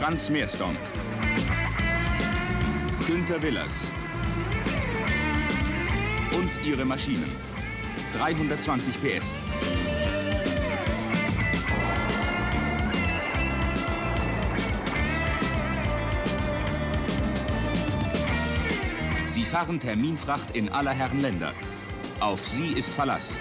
Franz Meerstonk, Günter Willers und ihre Maschinen. 320 PS. Sie fahren Terminfracht in aller Herren Länder. Auf sie ist Verlass.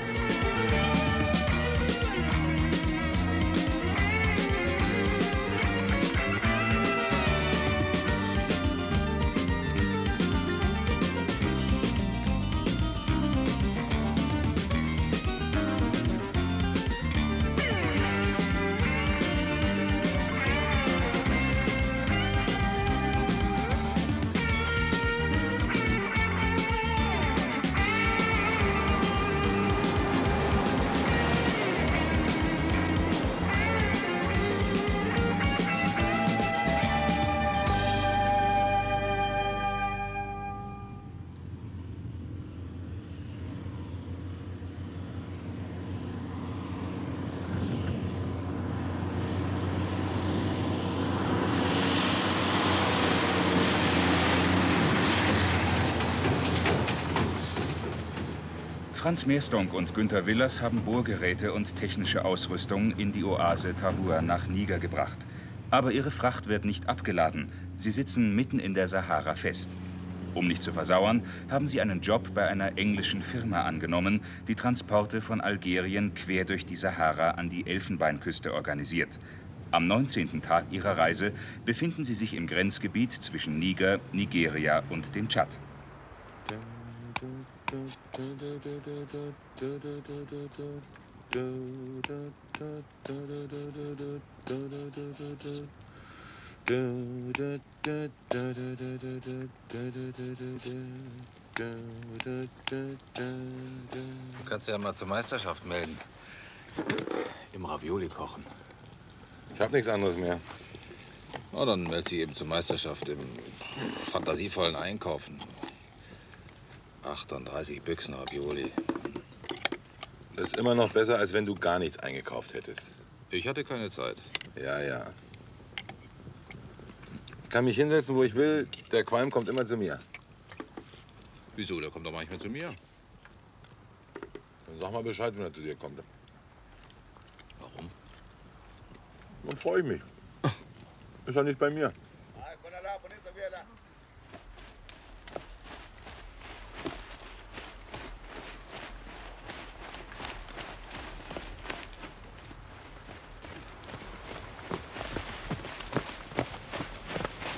Franz Meerstonk und Günter Willers haben Bohrgeräte und technische Ausrüstung in die Oase Tahua nach Niger gebracht. Aber ihre Fracht wird nicht abgeladen. Sie sitzen mitten in der Sahara fest. Um nicht zu versauern, haben sie einen Job bei einer englischen Firma angenommen, die Transporte von Algerien quer durch die Sahara an die Elfenbeinküste organisiert. Am 19. Tag ihrer Reise befinden sie sich im Grenzgebiet zwischen Niger, Nigeria und dem Tschad. Du kannst ja mal zur Meisterschaft melden. Im Ravioli kochen. Ich hab nichts anderes mehr. Na, dann meld sie eben zur Meisterschaft im fantasievollen Einkaufen. 38 Büchsen Ravioli. Das ist immer noch besser, als wenn du gar nichts eingekauft hättest. Ich hatte keine Zeit. Ja, ja. Ich kann mich hinsetzen, wo ich will. Der Qualm kommt immer zu mir. Wieso? Der kommt doch manchmal zu mir. Dann sag mal Bescheid, wenn er zu dir kommt. Warum? Dann freue ich mich. Ist er nicht bei mir.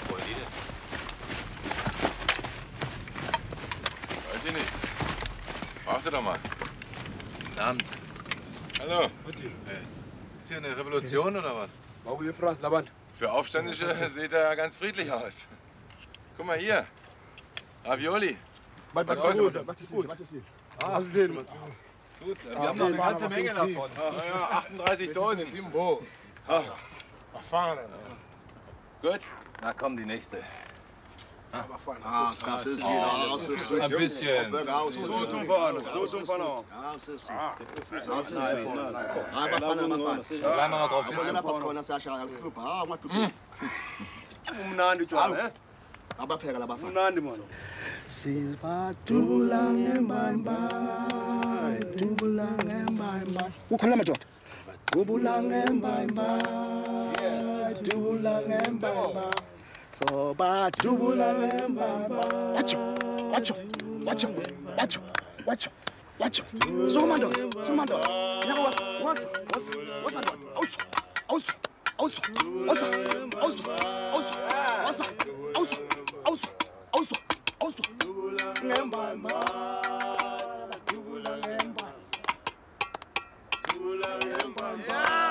Wollen die denn? Weiß ich nicht. Du doch mal. Guten Abend. Hallo. Ist hier eine Revolution oder was? Für Aufständische sieht er ja ganz friedlich aus. Guck mal hier. Ravioli. Was kostet? Gut, wir haben noch eine ganze Menge davon. Ja, 38 Dosen. Gut. Na komm, die nächste. Ah, cá vocês viram. Nossa, suíte. Suíte um pano, suíte um pano. Nossa, suíte. Ah, Ah, Ukhona madoda. Soba dubula ngembamba. Wacho. Wacho. Wacho. Wacho. Wacho. Wacho. Sukuma ndoda. Sukuma ndoda. Nyaka wasa. Wasa. Wasa. Wasa ndoda. Awuso. Awuso. Awuso. Wasa. Awuso. Awuso. Wasa. Awuso. Awuso. Awuso. Awuso. Ngembamba. Dubula ngembamba. Dubula ngembamba.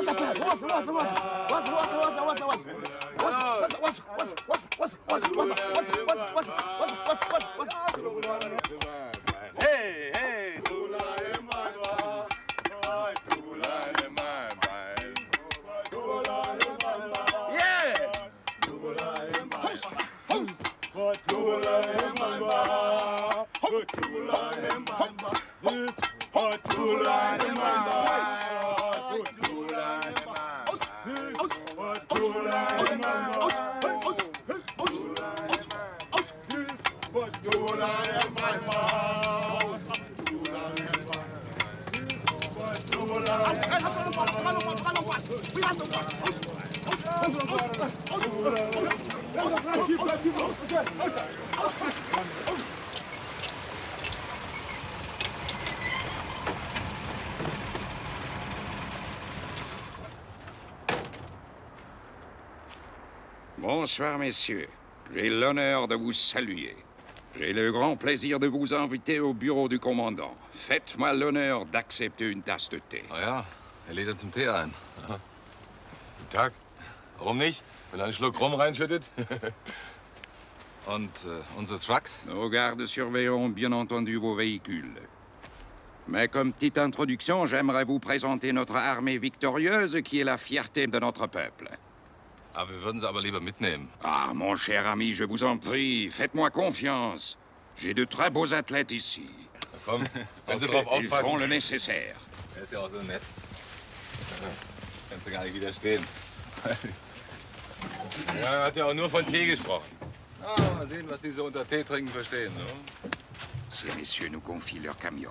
what's up? what's up? what's up? what's up? what's up? what's up? what's up? what's up? what's up? what's what's what's what's what's what's what's what's messieurs. J'ai l'honneur de vous saluer. J'ai le grand plaisir de vous inviter au bureau du commandant. Faites-moi l'honneur d'accepter une tasse de thé. Na ja, er lädt uns zum Tee ein. Guten Tag. Warum nicht? Wenn er einen Schluck Rum reinschüttet? Und unsere Trucks? Nos gardes surveilleront bien entendu vos véhicules. Mais comme petite introduction, j'aimerais vous présenter notre armée victorieuse qui est la fierté de notre peuple. Aber wir würden sie aber lieber mitnehmen. Ah, mon cher ami, je vous en prie, faites-moi confiance. J'ai de très beaux athlètes ici. Na komm, wenn Sie Okay, drauf Ils feront aufpassen. le nécessaire. Er ist ja auch so nett. Kannst du gar nicht widerstehen. Ja, er hat ja auch nur von Tee gesprochen. Ah, mal sehen, was die so unter Tee trinken verstehen. Ne? Ces messieurs nous confient leur camion.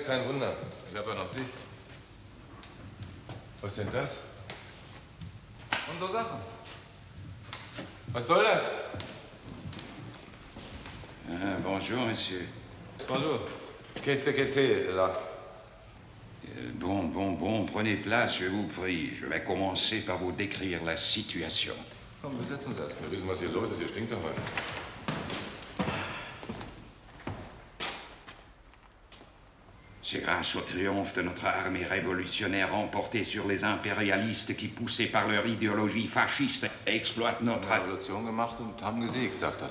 Allerdings kein Wunder. Ich habe ja noch dich. Was ist denn das? Unsere Sachen. Was soll das? Ah, bonjour, monsieur. Bonjour. Qu'est-ce que c'est là? Euh, Bon, bon, bon, prenez place, je vous prie. Je vais commencer par vous décrire la situation. Komm, wir setzen uns erst. Wir wissen, was hier los ist? Hier stinkt doch was. C'est grâce au triomphe de notre armée révolutionnaire emportée sur les impérialistes qui, poussés par leur idéologie fasciste, exploitent notre... haben Revolution gemacht und haben gesiegt, sagt er.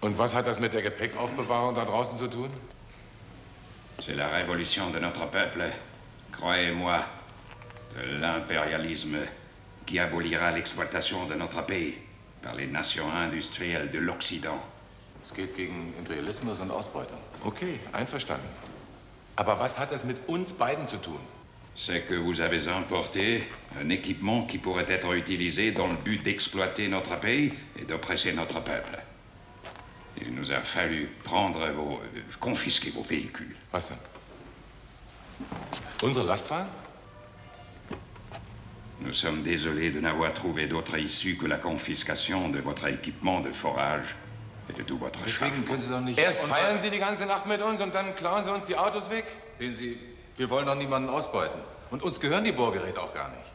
Und was hat das mit der Gepäckaufbewahrung da draußen zu tun? C'est la révolution de notre peuple, croyez-moi, de l'impérialisme qui abolira l'exploitation de notre pays par les nations industrielles de l'Occident. Es geht gegen Imperialismus und Ausbeutung. Okay, einverstanden. Aber was hat das mit uns beiden zu tun? C'est que vous avez importé un équipement qui pourrait être utilisé dans le but d'exploiter notre pays et d'oppresser notre peuple. Il nous a fallu prendre vos... euh, confisquer vos véhicules. Was denn? Unsere Lastwagen? Nous sommes désolés de n'avoir trouvé d'autre issue que la confiscation de votre équipement de forage de tout votre Deswegen können Sie doch nicht... Erst feiern Sie die ganze Nacht mit uns und dann klauen Sie uns die Autos weg? Sehen Sie, wir wollen doch niemanden ausbeuten. Und uns gehören die Bohrgeräte auch gar nicht.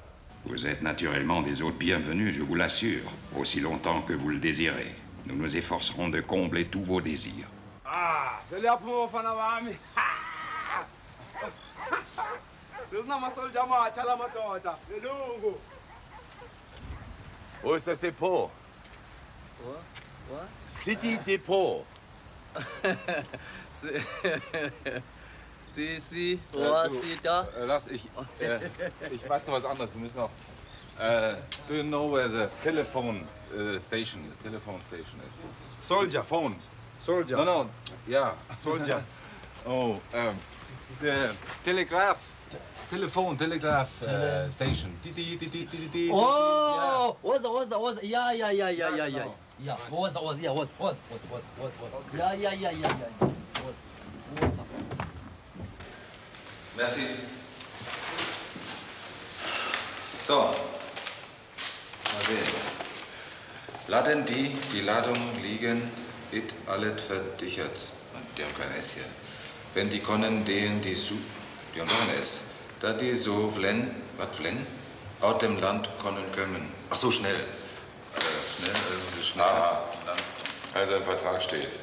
Vous êtes naturellement des hôtes bienvenus, je vous l'assure, aussi longtemps que vous le désirez. Nous nous efforcerons de combler tous vos désirs. Ah, amatsha la madoda. Melungu. Wo das Depot? City Depot. Sisi, Wasita. Äh, lass, ich, äh, ich weiß noch was anderes. Wir müssen noch... Äh, do you know where the telephone uh, station, the telephone station is? Soldier. Phone. Soldier. No, no, yeah. Soldier. Oh, um, the telegraph, telephone, telegraph uh, station. Oh, woza, woza, woza. Ja, ja, ja, ja, ja, ja. Ja, woza, woza, ja, woza, woza, woza, woza, woza, woza. Ja, ja, ja, ja, ja. Woza, woza. Merci. So. Mal sehen. Laden die, die Ladung liegen, it allet verdichert. Die haben kein S hier. Wenn die können, den, die su... Die haben doch ein S. Da die so vlen... Was vlen? Out dem Land können können. Ach so, schnell. Äh, schnell, äh, schnell. Aha. Land. Also im Vertrag steht,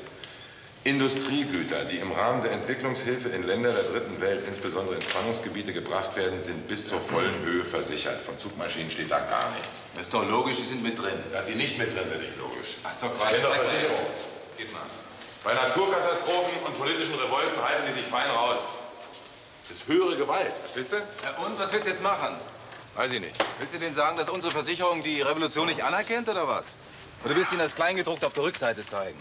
Industriegüter, die im Rahmen der Entwicklungshilfe in Länder der dritten Welt, insbesondere in Spannungsgebiete, gebracht werden, sind bis zur vollen Höhe versichert. Von Zugmaschinen steht da gar nichts. Das ist doch logisch, die sind mit drin. Dass sie nicht mit drin sind, ist logisch. Ach, ist doch Ich Quatsch. kenne doch Versicherung. Geht mal. Bei Naturkatastrophen und politischen Revolten halten die sich fein raus. Das ist höhere Gewalt, verstehst du? Ja, und, was willst du jetzt machen? Weiß ich nicht. Willst du denen sagen, dass unsere Versicherung die Revolution nicht anerkennt, oder was? Oder willst du ihnen das Kleingedruckt auf der Rückseite zeigen?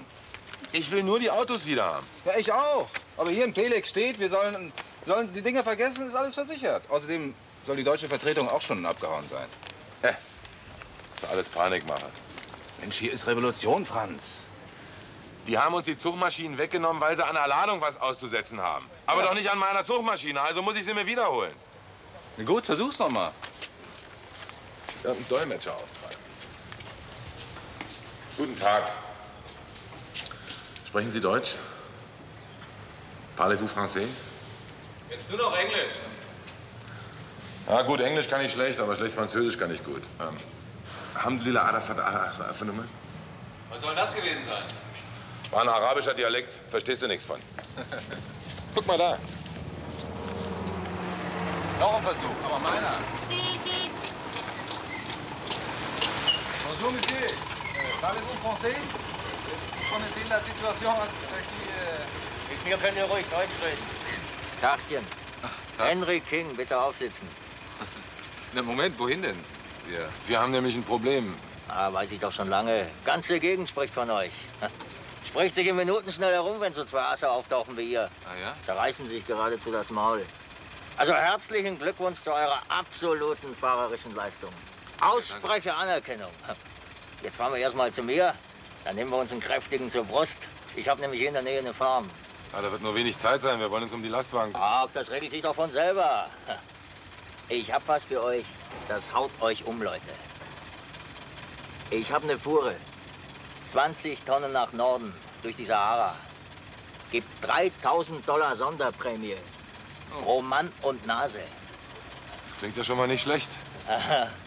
Ich will nur die Autos wieder haben. Ja, ich auch. Aber hier im Telex steht, wir sollen, sollen die Dinge vergessen, ist alles versichert. Außerdem soll die deutsche Vertretung auch schon abgehauen sein. Das ist alles Panikmache. Mensch, hier ist Revolution, Franz. Die haben uns die Zugmaschinen weggenommen, weil sie an der Ladung was auszusetzen haben. Aber doch nicht an meiner Zugmaschine, also muss ich sie mir wiederholen. Na gut, versuch's noch mal. Ich habe einen Dolmetscherauftrag. Guten Tag. Sprechen Sie Deutsch? Parlez-vous français? Jetzt du noch Englisch. Ja, gut, Englisch kann ich schlecht, aber schlecht Französisch kann ich gut. Ähm, Alhamdulillah, Arafat, Arafat, Was soll das gewesen sein? War ein arabischer Dialekt, verstehst du nichts von. Guck mal da. Noch ein Versuch, aber meiner. Bonjour, monsieur. Euh, Parlez-vous français? Connaissez la situation qui... Mit mir könnt ihr ruhig Deutsch reden. Tagchen. Henry King, bitte aufsitzen. Na, Moment, wohin denn? Wir... Wir haben nämlich ein Problem. Ah, weiß ich doch schon lange. Ganze Gegend spricht von euch. Spricht sich in Minuten schnell herum, wenn so zwei Asse auftauchen wie ihr. Ah ja? Zerreißen sich geradezu das Maul. Also herzlichen Glückwunsch zu eurer absoluten fahrerischen Leistung. Ausspreche Anerkennung. Jetzt fahren wir erstmal zu mir, dann nehmen wir uns einen kräftigen zur Brust. Ich habe nämlich hier in der Nähe eine Farm. Ja, da wird nur wenig Zeit sein. Wir wollen uns um die Lastwagen. Ach, das regelt sich doch von selber. Ich hab was für euch. Das haut euch um, Leute. Ich hab eine Fuhre. 20 Tonnen nach Norden, durch die Sahara. Gibt 3000 Dollar Sonderprämie. Pro Mann und Nase. Das klingt ja schon mal nicht schlecht.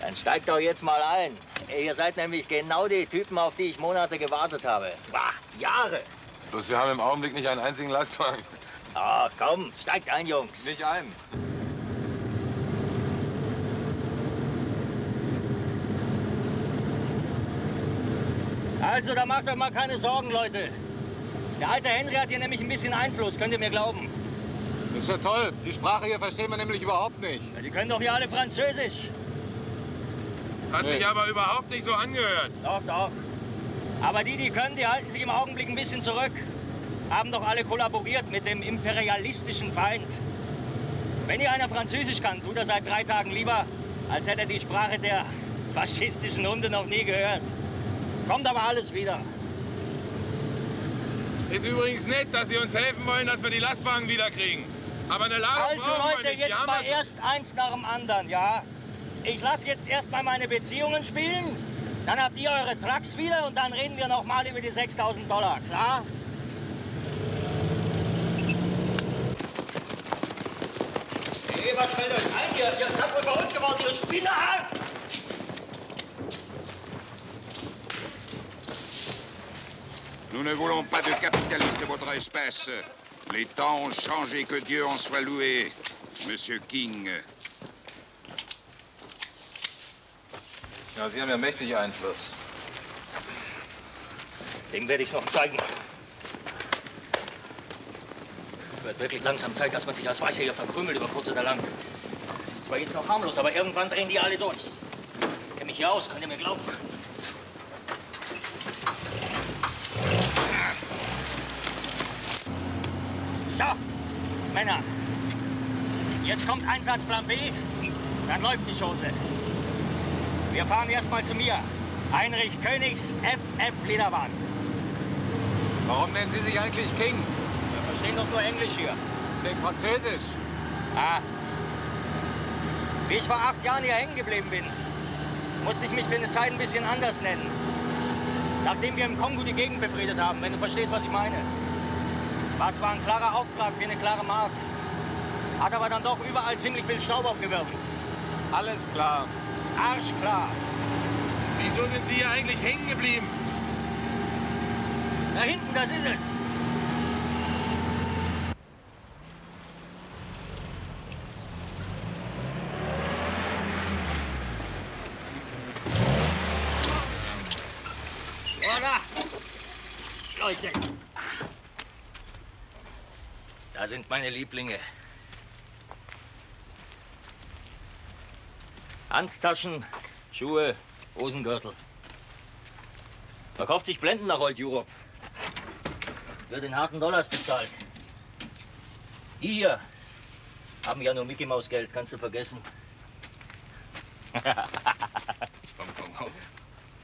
Dann steigt doch jetzt mal ein. Ihr seid nämlich genau die Typen, auf die ich Monate gewartet habe. Bah, Jahre. Bloß wir haben im Augenblick nicht einen einzigen Lastwagen. Ah, komm, steigt ein, Jungs. Nicht ein. Also, da macht euch mal keine Sorgen, Leute. Der alte Henry hat hier nämlich ein bisschen Einfluss, könnt ihr mir glauben. Das ist ja toll. Die Sprache hier verstehen wir nämlich überhaupt nicht. Ja, die können doch hier alle Französisch. Das hat sich aber überhaupt nicht so angehört. Doch, doch. Aber die, die können, die halten sich im Augenblick ein bisschen zurück. Haben doch alle kollaboriert mit dem imperialistischen Feind. Wenn hier einer Französisch kann, tut er seit drei Tagen lieber, als hätte er die Sprache der faschistischen Hunde noch nie gehört. Kommt aber alles wieder. Ist übrigens nett, dass Sie uns helfen wollen, dass wir die Lastwagen wiederkriegen. Aber eine Ladung Also Leute, jetzt mal erst eins nach dem anderen, ja? Ich lasse jetzt erst mal meine Beziehungen spielen, dann habt ihr eure Trucks wieder und dann reden wir noch mal über die 6000 Dollar, klar? Hey, was fällt euch ein? Ihr, ihr seid wohl verrückt geworden, ihr Spinner! Nous ne voulons pas de capitalistes de votre espèce. Les temps ont changé, que Dieu en soit loué. Monsieur King, Ja, Sie haben ja mächtig Einfluss. Dem werde ich's noch zeigen. Wird wirklich langsam Zeit, dass man sich als Weiße hier verkrümelt über kurz oder lang. Ist zwar jetzt noch harmlos, aber irgendwann drehen die alle durch. Ich kenne mich hier aus, könnt ihr mir glauben. So, Männer. Jetzt kommt Einsatzplan B, dann läuft die Chose. Wir fahren erstmal zu mir. Heinrich Königs FF Lederbahn. Warum nennen Sie sich eigentlich King? Wir verstehen doch nur Englisch hier. Wegen Französisch. Ah. Wie ich vor acht Jahren hier hängen geblieben bin, musste ich mich für eine Zeit ein bisschen anders nennen. Nachdem wir im Kongo die Gegend befriedet haben, wenn du verstehst, was ich meine. War zwar ein klarer Auftrag für eine klare Mark, hat aber dann doch überall ziemlich viel Staub aufgewirbelt. Alles klar. Arschklar. Wieso sind die hier eigentlich hängen geblieben? Da hinten, das ist es. Leute. Da sind meine Lieblinge. Handtaschen, Schuhe, Hosengürtel. Verkauft sich Blenden nach Old Europe. Wird in harten Dollars bezahlt. Die hier haben ja nur Mickey Maus Geld, kannst du vergessen. Komm, komm, komm.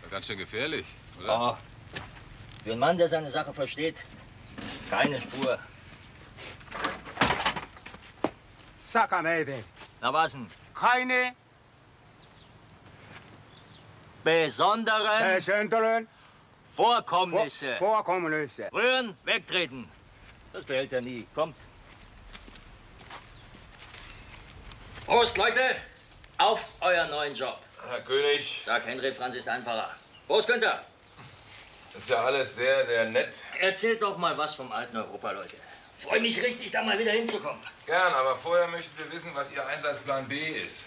Das ganz schön gefährlich, oder? Oh. Für einen Mann, der seine Sache versteht, keine Spur. Sakanede. Na was denn? Keine Besonderen besonderen Vorkommnisse. Vor Vorkommnisse. Rühren, wegtreten. Das behält er nie. Kommt. Prost, Leute. Auf euren neuen Job. Herr König, Sag Henry Franz ist einfacher. Prost, Günther. das ist ja alles sehr, sehr nett. Erzählt doch mal was vom alten Europa, Leute. Freue mich richtig, da mal wieder hinzukommen. Gern, aber vorher möchten wir wissen, was Ihr Einsatzplan B ist.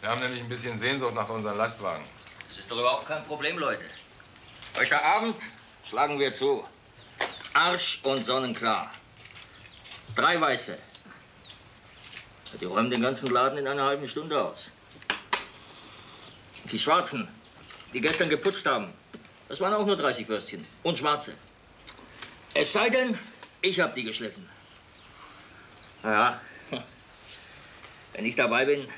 Wir haben nämlich ein bisschen Sehnsucht nach unseren Lastwagen. Das ist doch überhaupt kein Problem, Leute. Heute Abend schlagen wir zu. Arsch und sonnenklar. Drei Weiße. Die räumen den ganzen Laden in einer halben Stunde aus. Die Schwarzen, die gestern geputzt haben, das waren auch nur 30 Würstchen. Und Schwarze. Es sei denn, ich hab die geschliffen. Ja, wenn ich dabei bin,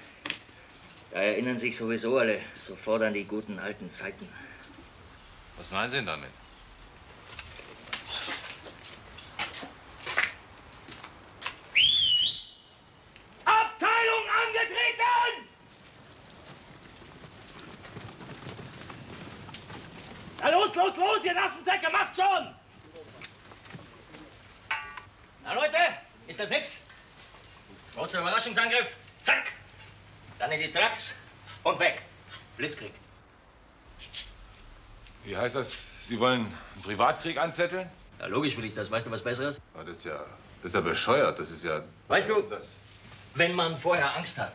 da erinnern sich sowieso alle sofort an die guten alten Zeiten. Was meinen Sie denn damit? Abteilung angetreten! Na los, los, los, ihr Nassensäcke, macht schon! Na Leute, ist das nix? Kurzer Überraschungsangriff, zack! Dann in die Trucks und weg. Blitzkrieg. Wie heißt das? Sie wollen einen Privatkrieg anzetteln? Ja, logisch will ich das. Weißt du was Besseres? Ah, Das ist ja, das ist ja bescheuert. Das ist ja. Weißt du- was ist das? Wenn man vorher Angst hat,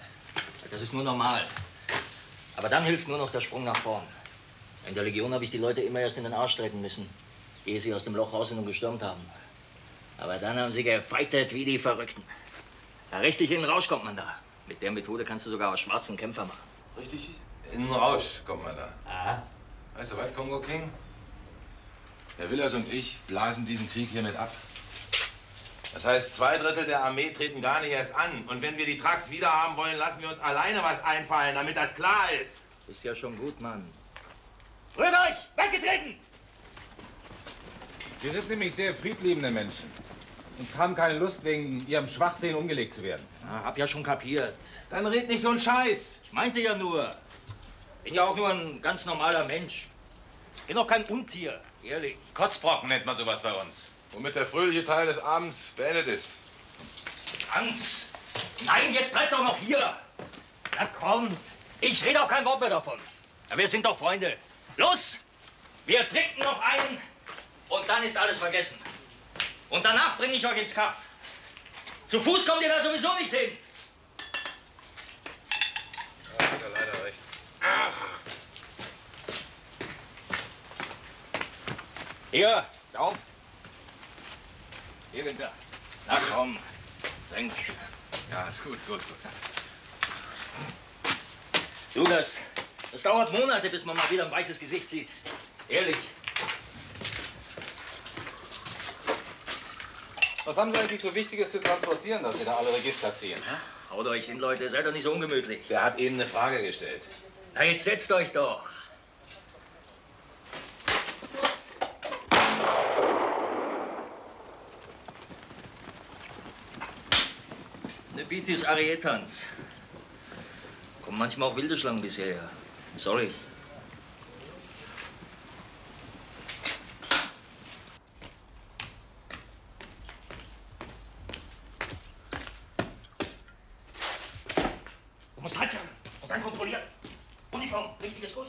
das ist nur normal. Aber dann hilft nur noch der Sprung nach vorn. In der Legion habe ich die Leute immer erst in den Arsch treten müssen, ehe sie aus dem Loch raus sind und gestürmt haben. Aber dann haben sie gefeitet wie die Verrückten. Ja, richtig in den Rausch kommt man da. Mit der Methode kannst du sogar aus schwarzen Kämpfer machen. Richtig in den Rausch kommt man da. Aha. Weißt du was, Kongo King? Der Willers und ich blasen diesen Krieg hiermit ab. Das heißt, zwei Drittel der Armee treten gar nicht erst an. Und wenn wir die Trucks wieder haben wollen, lassen wir uns alleine was einfallen, damit das klar ist. Ist ja schon gut, Mann. Rührt euch! Weggetreten! Wir sind nämlich sehr friedliebende Menschen und haben keine Lust, wegen ihrem Schwachsinn umgelegt zu werden. Ja, hab ja schon kapiert. Dann red nicht so einen Scheiß. Ich meinte ja nur. Bin ja auch nur ein ganz normaler Mensch. Bin doch kein Untier, ehrlich. Kotzbrocken nennt man sowas bei uns. Womit der fröhliche Teil des Abends beendet ist. Hans! Nein, jetzt bleibt doch noch hier! Na kommt! Ich rede auch kein Wort mehr davon. Ja, wir sind doch Freunde. Los! Wir trinken noch einen und dann ist alles vergessen. Und danach bringe ich euch ins Kaff. Zu Fuß kommt ihr da sowieso nicht hin. Ja, hat er leider recht. Hier, auf. Hier, Winter. Na komm, trink. Ja, ist gut, gut, gut. Du, das, das dauert Monate, bis man mal wieder ein weißes Gesicht sieht. Ehrlich. Was haben Sie eigentlich so Wichtiges zu transportieren, dass Sie da alle Register ziehen? Haut euch hin, Leute, seid doch nicht so ungemütlich. Der hat eben eine Frage gestellt. Na, jetzt setzt euch doch. Eine Bitis Arietans. Kommen manchmal auch wilde Schlangen bisher. Sorry. Du musst Halt sagen und dann kontrollieren. Uniform, richtiges so.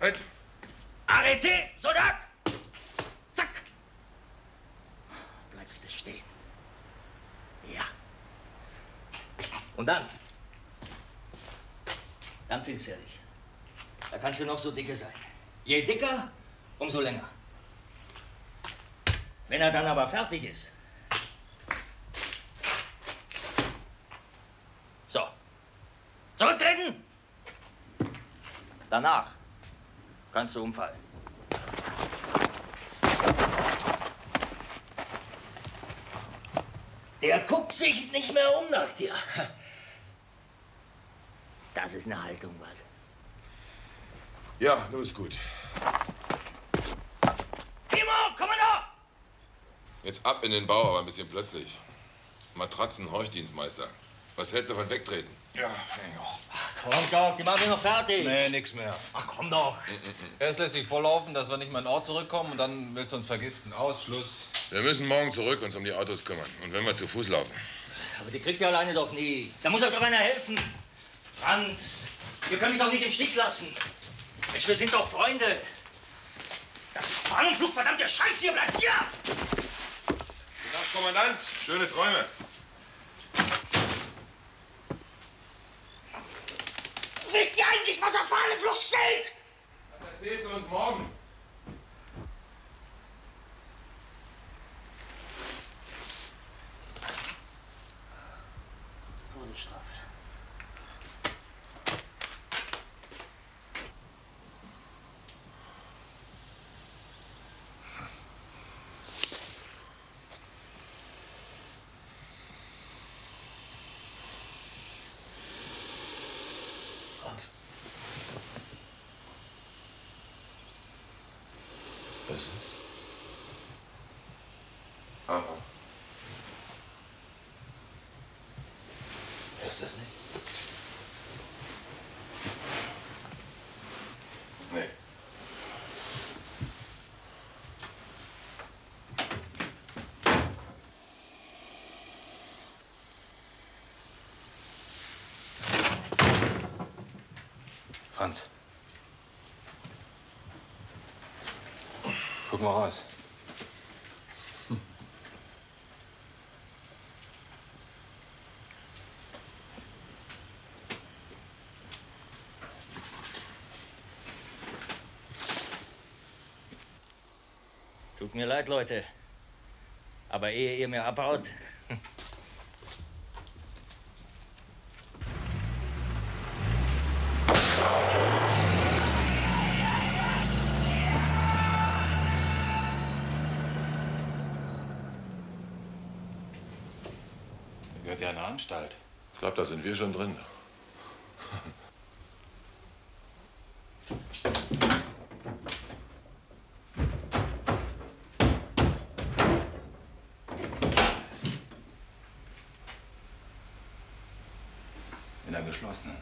Halt! Arrêté, Soldat! Zack! Bleibst du stehen. Ja. Und dann? Dann findest du dich. Da kannst du noch so dicke sein. Je dicker, umso länger. Wenn er dann aber fertig ist. So. Zurücktreten! Danach kannst du umfallen. Der guckt sich nicht mehr um nach dir. Das ist eine Haltung, was? Ja, nun ist gut. Timo, Kommandant! Jetzt ab in den Bau, aber ein bisschen plötzlich. Matratzen, Heuchdienstmeister. Was hältst du von wegtreten? Ja, Komm doch, die machen wir noch fertig. Nee, nix mehr. Ach, komm doch. Erst lässt sich volllaufen, dass wir nicht mehr in den Ort zurückkommen und dann willst du uns vergiften. Ausschluss. Wir müssen morgen zurück uns um die Autos kümmern. Und wenn wir zu Fuß laufen. Aber die kriegt ihr alleine doch nie. Da muss euch doch einer helfen. Franz, ihr könnt mich doch nicht im Stich lassen. Mensch, wir sind doch Freunde. Das ist Fahnenflug, verdammte Scheiße, ihr bleibt hier! Gute Nacht, Kommandant. Schöne Träume. Wisst ihr eigentlich, was auf Fahnenflucht steht? Das erzählst du uns morgen. Guck mal raus. Tut mir leid, Leute. Aber ehe ihr mir abhaut. Gehört ja eine Anstalt. Ich glaube, da sind wir schon drin. In der geschlossenen.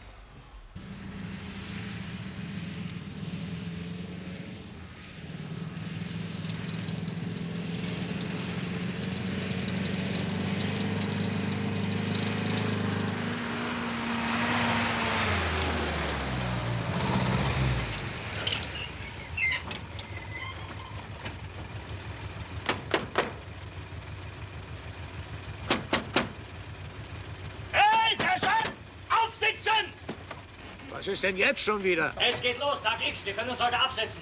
Hey, Sergeant! Aufsitzen! Was ist denn jetzt schon wieder? Es geht los, Tag X. Wir können uns heute absetzen.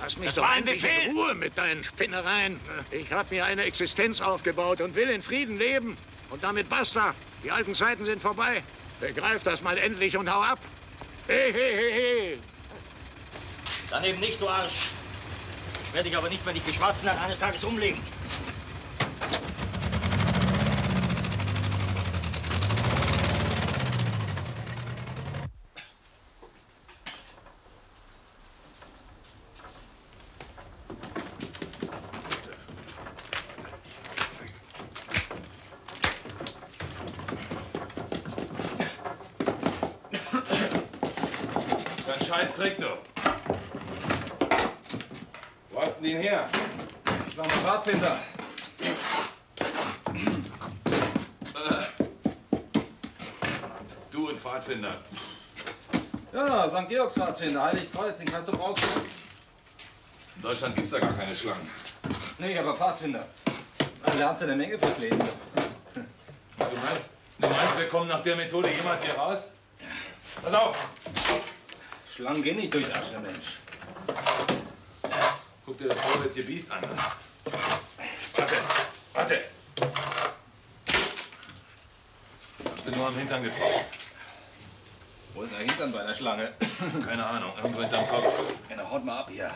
Lass mich Das doch war ein endlich Befehl. in Ruhe mit deinen Spinnereien. Ich habe mir eine Existenz aufgebaut und will in Frieden leben. Und damit basta. Die alten Zeiten sind vorbei. Begreif das mal endlich und hau ab. He, he, he, he. Daneben nicht, du Arsch. Ich werde dich aber nicht, wenn ich geschwarzen hat, eines Tages umlegen. Das du. Wo hast denn den her? Ich war mal Pfadfinder. Du und Pfadfinder. Ja, St. Georgs Pfadfinder, Heiligkreuz in Castrop In Deutschland gibt's da gar keine Schlangen. Nee, aber Pfadfinder. Da lernst du eine Menge fürs Leben. Du meinst, du meinst, wir kommen nach der Methode jemals hier raus? Pass auf! Schlangen gehen nicht durch Asche, Mensch. Guck dir das vorletzte Biest an. Warte, warte. Hast du nur am Hintern getroffen? Wo ist der Hintern bei einer Schlange? Keine Ahnung, irgendwo hinterm Kopf. Ja, haut mal ab hier.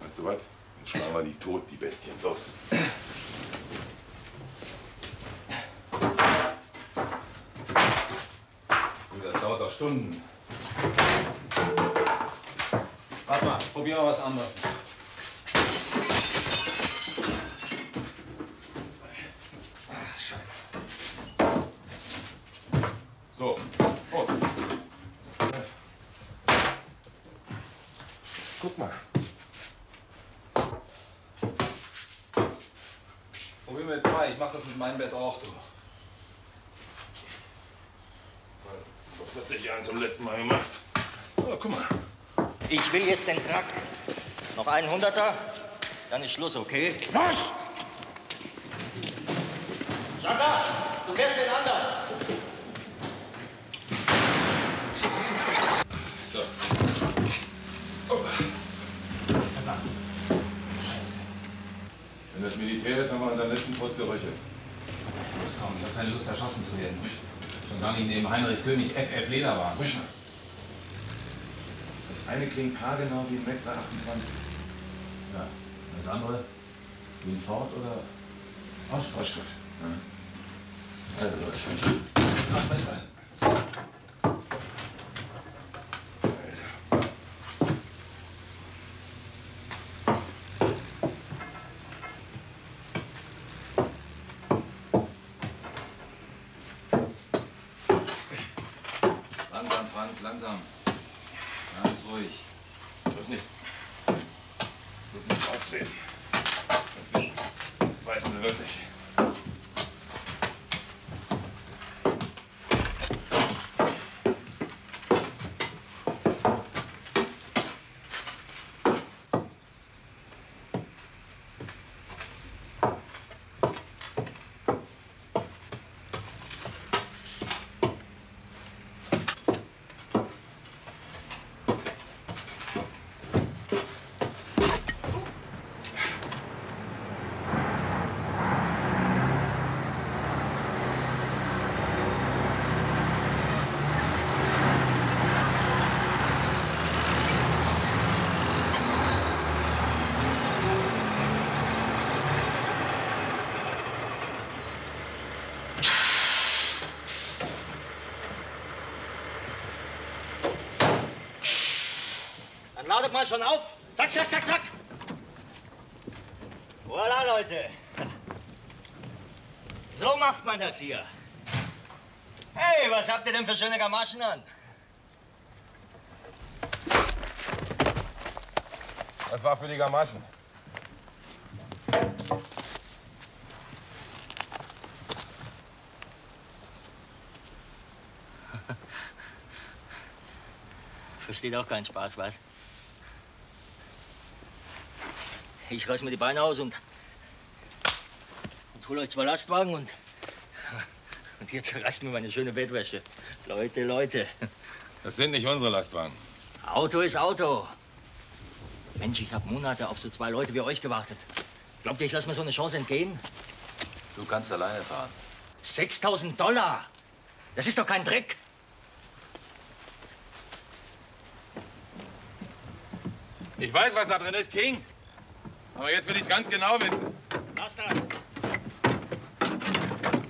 Weißt du was? Jetzt schlagen wir die tot, die Bestien. Los. Du, das dauert doch Stunden. Warte mal, probieren wir was anderes. 50 Jahren zum letzten Mal gemacht. Oh, guck mal. Ich will jetzt den Trakt. Noch 100er, dann ist Schluss, okay? Los! Chaka, du fährst den anderen. Wenn das Militär ist, haben wir unseren letzten Putz geröchelt. Ich muss ich habe keine Lust, erschossen zu werden. Gar nicht neben Heinrich König FF Lederwagen. Mal. Das eine klingt haargenau wie ein Mac 328. Ja, das andere? Wie ein Ford oder Oshkosh? Oshkosh. Ja. Also los. Ach, was ist ein? Franz, langsam. Ganz ruhig. Bloß nicht. Bloß nicht aufdrehen. Sonst beißen sie wirklich. Ladet mal schon auf. Zack, zack, zack, zack. Voilà, Leute. So macht man das hier. Hey, was habt ihr denn für schöne Gamaschen an? Das war für die Gamaschen. Versteht auch keinen Spaß, was? Ich reiß mir die Beine aus und, und hol euch zwei Lastwagen und, und ihr zerreißt mir meine schöne Bettwäsche. Leute, Leute. Das sind nicht unsere Lastwagen. Auto ist Auto. Mensch, ich habe Monate auf so zwei Leute wie euch gewartet. Glaubt ihr, ich lasse mir so eine Chance entgehen? Du kannst alleine fahren. 6000 Dollar! Das ist doch kein Dreck! Ich weiß, was da drin ist, King. Aber jetzt will ich ganz genau wissen. Lass das!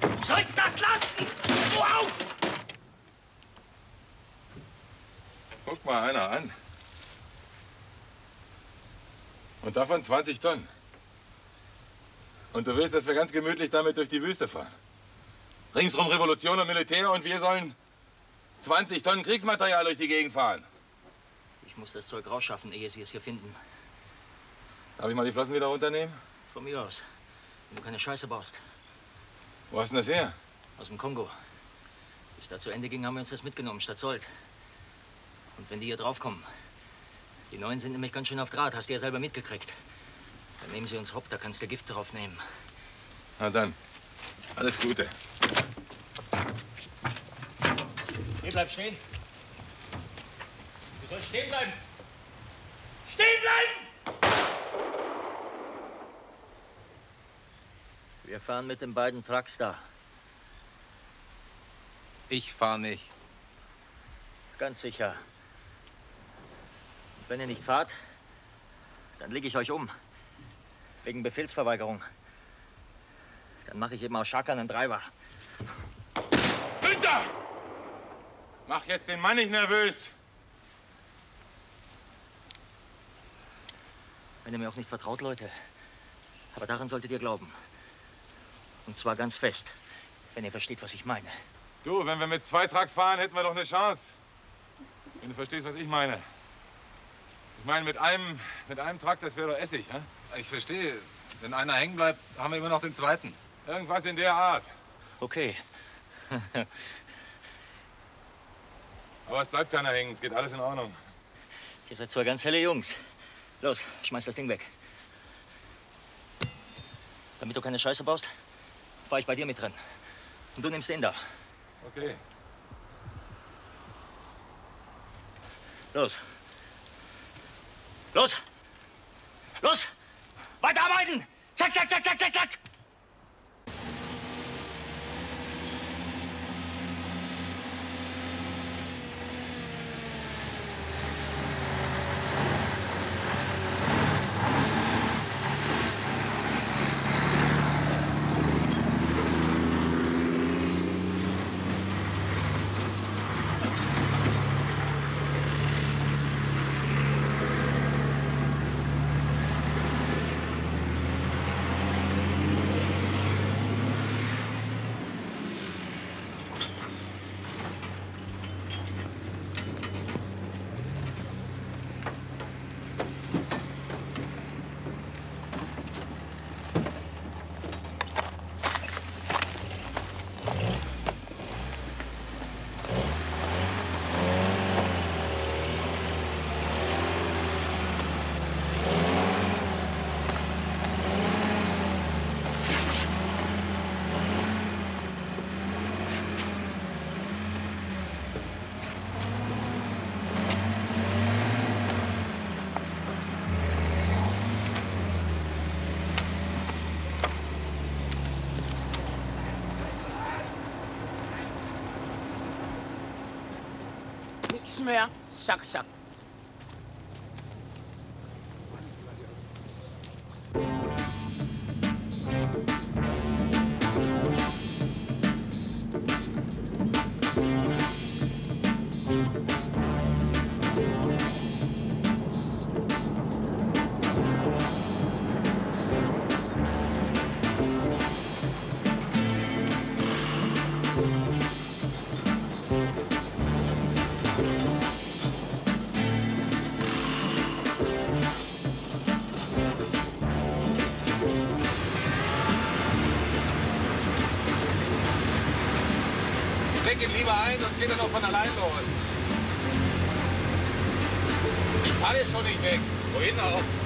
Du sollst das lassen! Wow! Guck mal einer an. Und davon 20 Tonnen. Und du willst, dass wir ganz gemütlich damit durch die Wüste fahren. Ringsrum Revolution und Militär und wir sollen 20 Tonnen Kriegsmaterial durch die Gegend fahren. Ich muss das Zeug rausschaffen, ehe Sie es hier finden. Darf ich mal die Flossen wieder runternehmen? Von mir aus. Wenn du keine Scheiße baust. Wo hast du das her? Aus dem Kongo. Bis da zu Ende ging, haben wir uns das mitgenommen, statt Sold. Und wenn die hier draufkommen. Die Neuen sind nämlich ganz schön auf Draht, hast du ja selber mitgekriegt. Dann nehmen sie uns hopp, da kannst du Gift drauf nehmen. Na dann. Alles Gute. Hier, bleib stehen. Du sollst stehen bleiben. Stehen bleiben! Wir fahren mit den beiden Trucks da. Ich fahr nicht. Ganz sicher. Und wenn ihr nicht fahrt, dann lege ich euch um. Wegen Befehlsverweigerung. Dann mache ich eben aus Schaka einen Treiber. Günther! Mach jetzt den Mann nicht nervös. Wenn ihr mir auch nicht vertraut, Leute. Aber daran solltet ihr glauben. Und zwar ganz fest. Wenn ihr versteht, was ich meine. Du, wenn wir mit zwei Trucks fahren, hätten wir doch eine Chance. Wenn du verstehst, was ich meine. Ich meine, mit einem, mit einem Truck, das wäre doch Essig, hä? Ich verstehe. Wenn einer hängen bleibt, haben wir immer noch den zweiten. Irgendwas in der Art. Okay. Aber es bleibt keiner hängen. Es geht alles in Ordnung. Ihr seid zwar ganz helle Jungs. Los, schmeiß das Ding weg. Damit du keine Scheiße baust, fahr ich bei dir mit drin. Und du nimmst den da. Okay. Los. Los! Los! Weiterarbeiten! Zack, zack, zack, zack, zack, zack! Nichts mehr. Zack, ihn lieber ein, sonst geht er noch von allein los. Ich falle jetzt schon nicht weg. Wohin auch?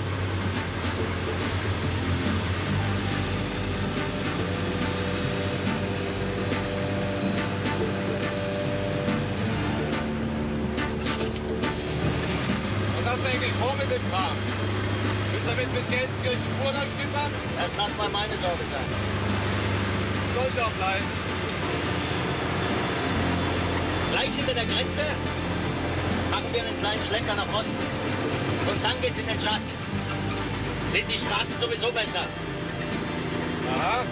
Hinter der Grenze machen wir einen kleinen Schlenker nach Osten. Und dann geht's in den Schatt. Sind die Straßen sowieso besser. Aha.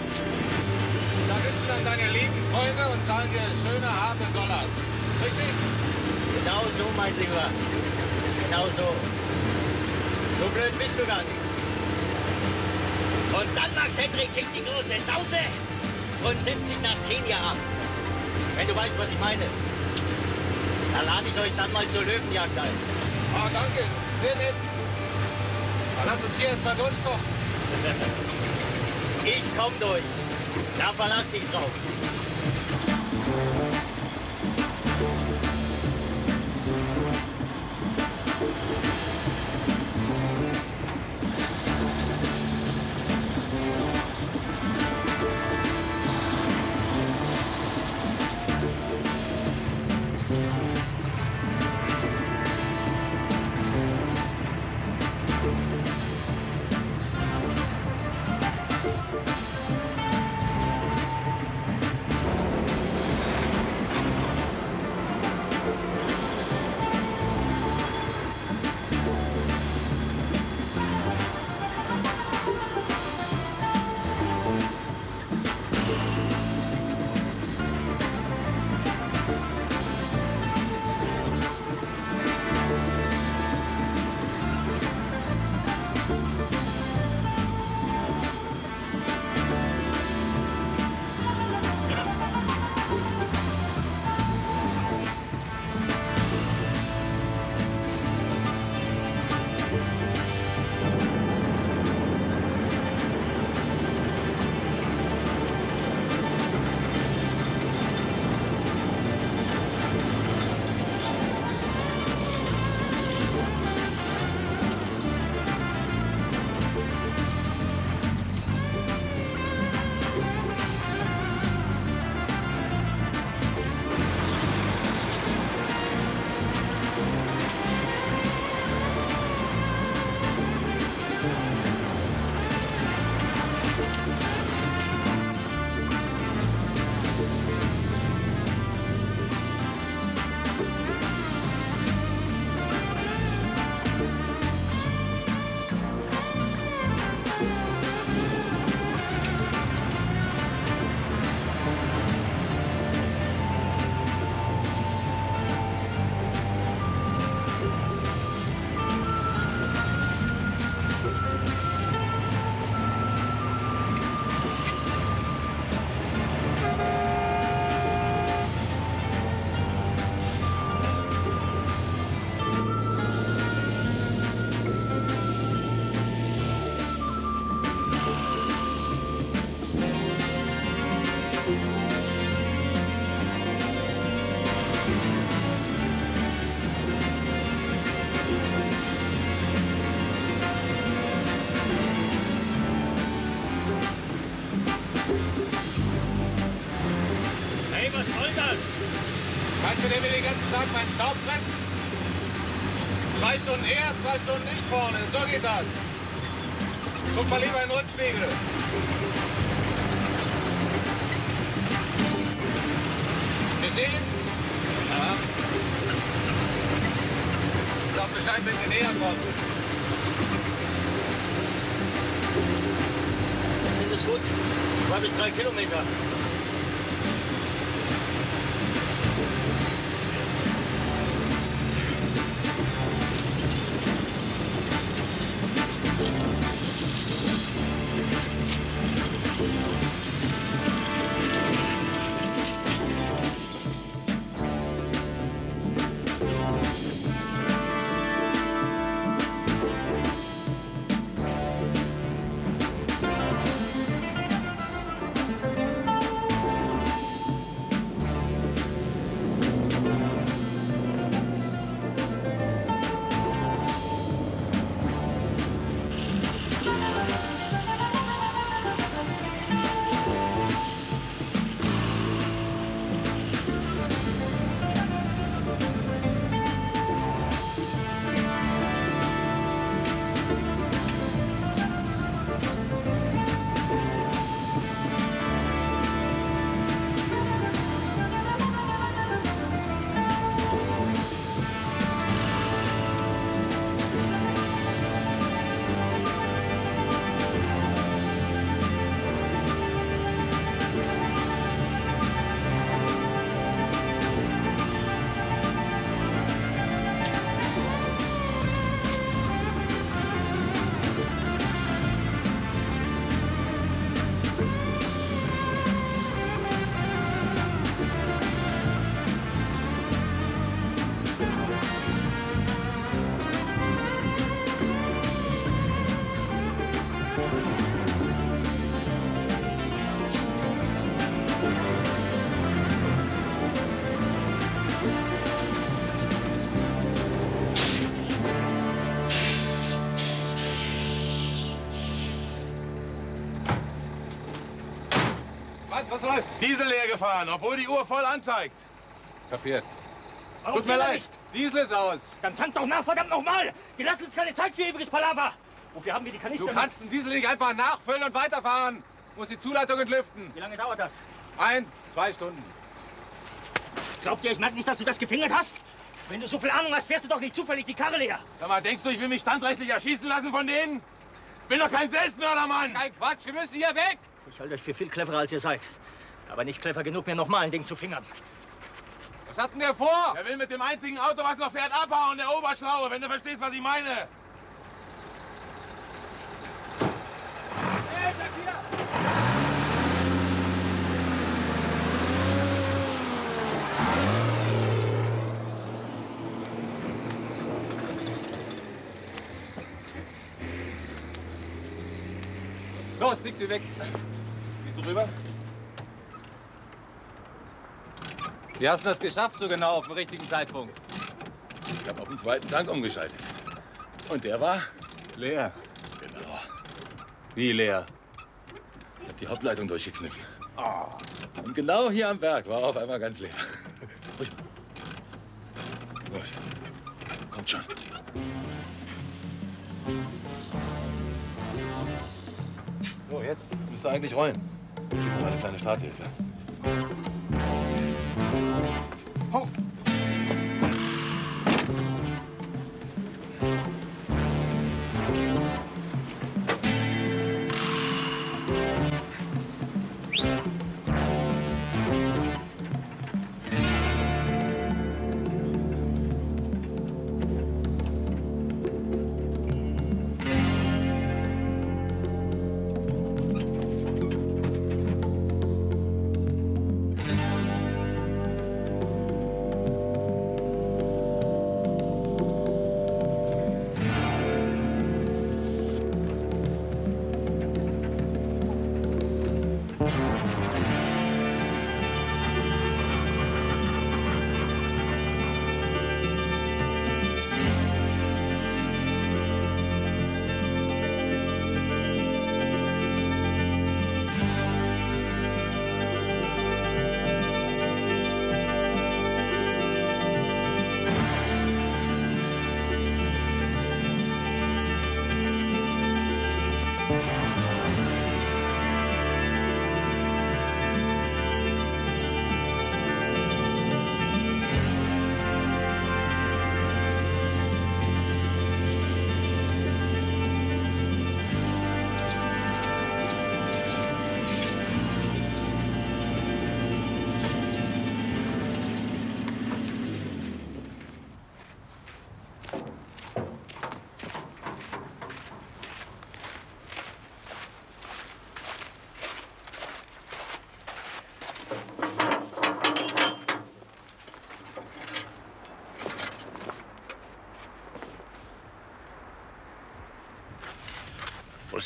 Da sitzen dann deine lieben Freunde und zahlen dir schöne, harte Dollars. Richtig? Genau so, mein Lieber. Genau so. So blöd bist du gar nicht. Und dann macht Henry King die große Sause und setzt sich nach Kenia ab. Wenn du weißt, was ich meine. Da lade ich euch dann mal zur Löwenjagd ein. Ah, danke. Sehr nett. Aber lass uns hier erstmal durchkochen. Ich komm durch. Da verlass dich drauf. Zwei Stunden er, zwei Stunden ich vorne. So geht das. Guck mal lieber in den Rückspiegel. Gesehen? Ja. Sag Bescheid, wenn wir näher kommen. Sind es gut? Zwei bis drei Kilometer. Was, läuft? Diesel leer gefahren, obwohl die Uhr voll anzeigt. Kapiert. Warum Tut mir leid. nicht? Diesel ist aus. Dann tank doch nach, verdammt nochmal! Die lassen uns keine Zeit für ewiges Palaver! Wofür haben wir die Kanister? Du kannst den Diesel nicht einfach nachfüllen und weiterfahren. Muss die Zuleitung entlüften. Wie lange dauert das? Ein, zwei Stunden. Glaubt ihr, ich merke nicht, dass du das gefingert hast? Wenn du so viel Ahnung hast, fährst du doch nicht zufällig die Karre leer. Sag mal, denkst du, ich will mich standrechtlich erschießen lassen von denen? Bin doch kein Selbstmörder, Mann! Kein Quatsch, wir müssen hier weg. Ich halte euch für viel cleverer, als ihr seid. Aber nicht clever genug, mir nochmal ein Ding zu fingern. Was hat denn der vor? Er will mit dem einzigen Auto, was noch fährt, abhauen, der Oberschlaue, wenn du verstehst, was ich meine. Los, nix wie weg. Gehst du rüber? Wie hast du das geschafft, so genau auf dem richtigen Zeitpunkt? Ich habe auf den zweiten Tank umgeschaltet. Und der war? Leer. Genau. Wie leer? Ich habe die Hauptleitung durchgekniffen. Und genau hier am Berg war auf einmal ganz leer. Ruhig. Gut. Kommt schon. So, jetzt müsste eigentlich rollen. Gib mir mal eine kleine Starthilfe.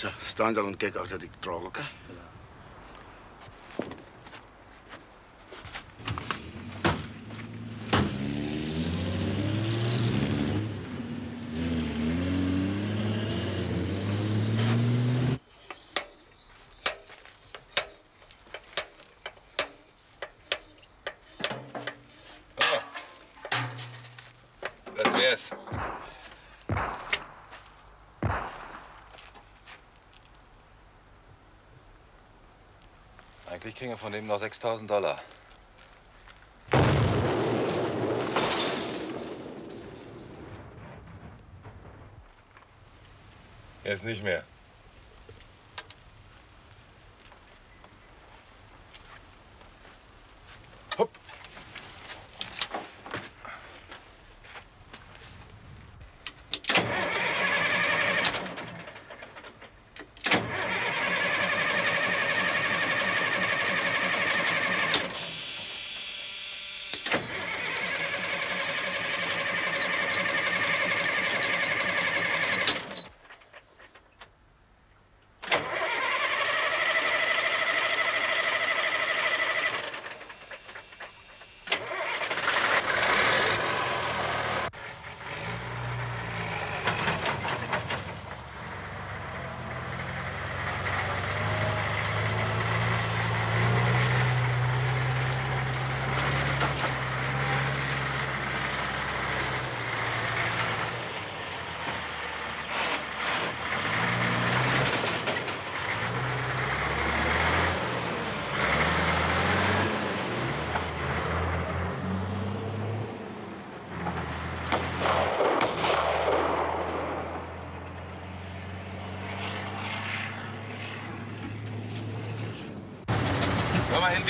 ze staan daar en kijken achter die tralies. Wir von dem noch 6000 Dollar. Jetzt nicht mehr.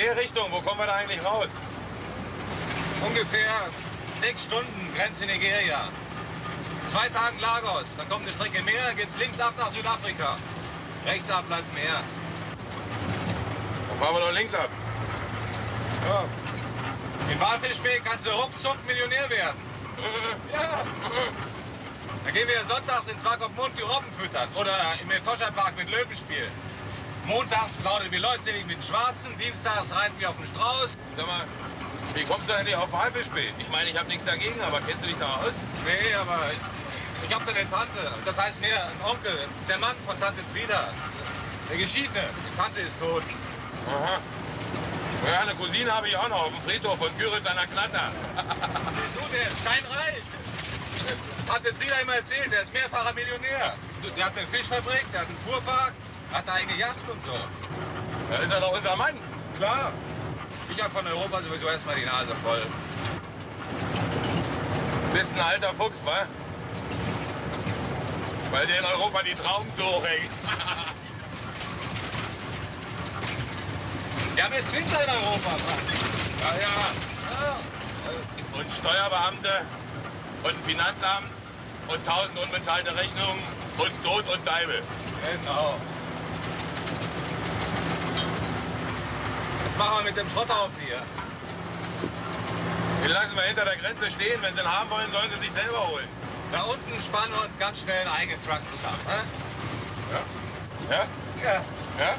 Der Richtung, wo kommen wir da eigentlich raus? Ungefähr sechs Stunden Grenze Nigeria. Zwei Tagen Lagos, dann kommt eine Strecke mehr, dann geht's links ab nach Südafrika. Rechts ab bleibt Meer. Dann fahren wir doch links ab. Ja. In Walfischbeek kannst du ruckzuck Millionär werden. Ja. Dann gehen wir sonntags ins Swakopmund die Robben füttern. Oder im Etosha-Park mit Löwen spielen. Montags plaudern wir leutselig mit den Schwarzen, dienstags reiten wir auf dem Strauß. Sag mal, wie kommst du eigentlich auf Walfischbeek? Ich meine, ich habe nichts dagegen, aber kennst du dich da aus? Nee, aber ich hab da eine Tante. Das heißt mehr ein Onkel, der Mann von Tante Frieda. Der Geschiedene. Die Tante ist tot. Aha. Ja, eine Cousine habe ich auch noch auf dem Friedhof von Küritz an der Knatter. Du, der ist steinreich. Hat der Frieda immer erzählt, der ist mehrfacher Millionär. Der hat eine Fischfabrik, der hat einen Fuhrpark, hat eine eigene Yacht und so. Da ist er doch unser Mann. Klar. Ich hab von Europa sowieso erstmal die Nase voll. Bist ein alter Fuchs, wa? Weil dir in Europa die Trauben zu hoch hängen. Wir haben jetzt Winter in Europa. Mann. Ja, ja. Und Steuerbeamte und Finanzamt und tausend unbezahlte Rechnungen und Tod und Deibel. Genau. Machen wir mit dem Schrotthaufen hier? Den lassen wir hinter der Grenze stehen. Wenn sie ihn haben wollen, sollen sie sich selber holen. Da unten spannen wir uns ganz schnell einen eigenen Truck zusammen. Ne? Ja? Ja. Ja?